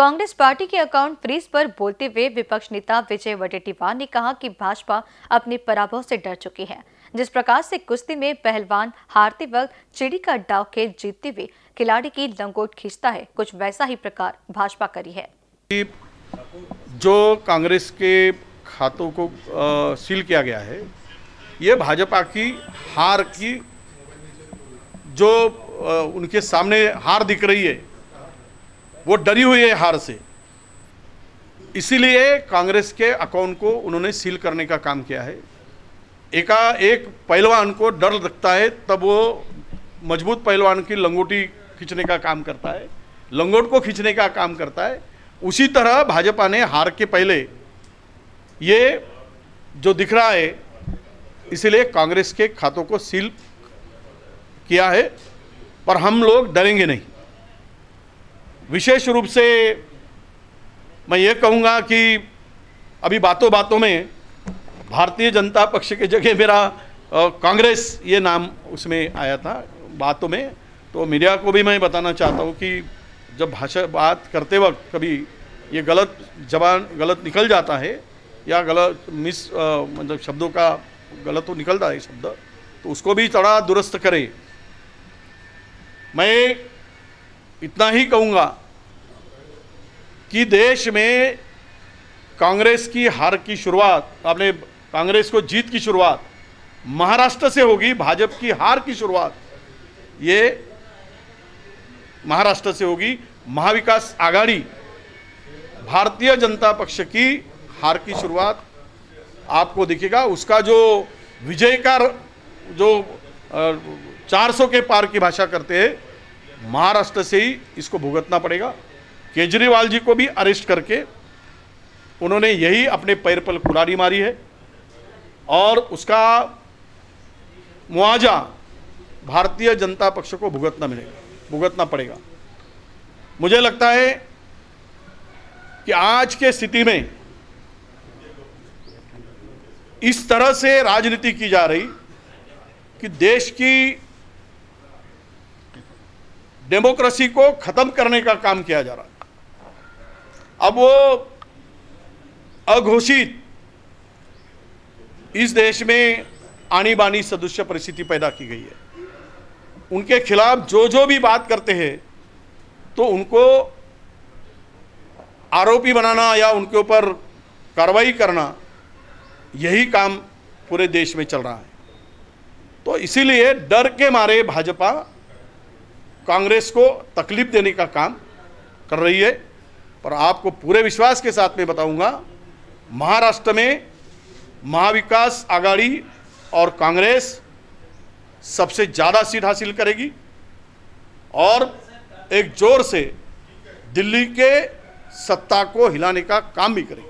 Congress party के account freeze पर बोलते हुए विपक्ष नेता विजय वडेट्टीवार ने कहा कि भाजपा अपने पराभव से डर चुकी है। जिस प्रकार से कुश्ती में पहलवान हारते वक्त चिड़ी का डाव खेल जीतते हुए खिलाड़ी की लंगोट खींचता है कुछ वैसा ही प्रकार भाजपा करी है। जो कांग्रेस के खातों को आ, सील किया गया है ये भाजपा की हार की जो आ, उनके सामने हार दिख रही है वो डरी हुई है हार से। इसीलिए कांग्रेस के अकाउंट को उन्होंने सील करने का काम किया है। एका एक पहलवान को डर लगता है, तब वो मज़बूत पहलवान की लंगोटी खींचने का काम करता है, लंगोट को खींचने का काम करता है। उसी तरह भाजपा ने हार के पहले ये जो दिख रहा है, इसीलिए कांग्रेस के खातों को सील किया है, पर हम लोग डरेंगे नहीं। विशेष रूप से मैं ये कहूँगा कि अभी बातों बातों में भारतीय जनता पक्ष के जगह मेरा कांग्रेस ये नाम उसमें आया था बातों में। तो मीडिया को भी मैं बताना चाहता हूँ कि जब भाषा बात करते वक्त कभी ये गलत जबान गलत निकल जाता है या गलत मिस मतलब शब्दों का गलत तो निकलता है शब्द तो उसको भी थोड़ा दुरुस्त करें। मैं इतना ही कहूँगा कि देश में कांग्रेस की हार की शुरुआत, आपने कांग्रेस को जीत की शुरुआत, महाराष्ट्र से होगी, भाजपा की हार की शुरुआत, ये महाराष्ट्र से होगी। महाविकास आघाड़ी, भारतीय जनता पक्ष की हार की शुरुआत, आपको दिखेगा। उसका जो विजय का जो 400 के पार की भाषा करते हैं महाराष्ट्र से ही इसको भुगतना पड़ेगा। केजरीवाल जी को भी अरेस्ट करके उन्होंने यही अपने पैर पर कुरारी मारी है और उसका मुआवजा भारतीय जनता पक्ष को भुगतना मिलेगा, भुगतना पड़ेगा। मुझे लगता है कि आज के स्थिति में इस तरह से राजनीति की जा रही कि देश की डेमोक्रेसी को खत्म करने का काम किया जा रहा है। अब वो अघोषित इस देश में आनी बानी सदृश परिस्थिति पैदा की गई है। उनके खिलाफ जो जो भी बात करते हैं तो उनको आरोपी बनाना या उनके ऊपर कार्रवाई करना, यही काम पूरे देश में चल रहा है। तो इसीलिए डर के मारे भाजपा कांग्रेस को तकलीफ़ देने का काम कर रही है, पर आपको पूरे विश्वास के साथ में बताऊँगा, महाराष्ट्र में महाविकास आघाड़ी और कांग्रेस सबसे ज़्यादा सीट हासिल करेगी और एक ज़ोर से दिल्ली के सत्ता को हिलाने का काम भी करेगी।